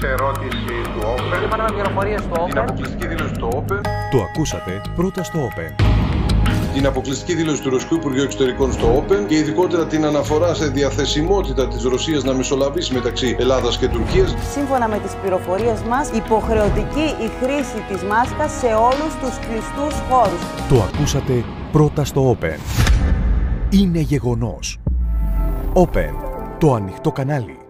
σε ερώτησης του Open. Πληροφορίες Την αποκλειστική δήλωση του Open. Το ακούσατε πρώτα στο όπεν. Την αποκλειστική δήλωση του Ρωσικού Υπουργείου Εξωτερικών στο Όπεν και ειδικότερα την αναφορά σε διαθεσιμότητα της Ρωσίας να μεσολαβήσει μεταξύ Ελλάδας και Τουρκίας, Σύμφωνα με τις πληροφορίες μας υποχρεωτική η χρήση της μάσκας σε όλους τους κλειστούς χώρους. Το ακούσατε πρώτα στο όπεν. Είναι γεγονός. Open. Το ανοιχτό κανάλι.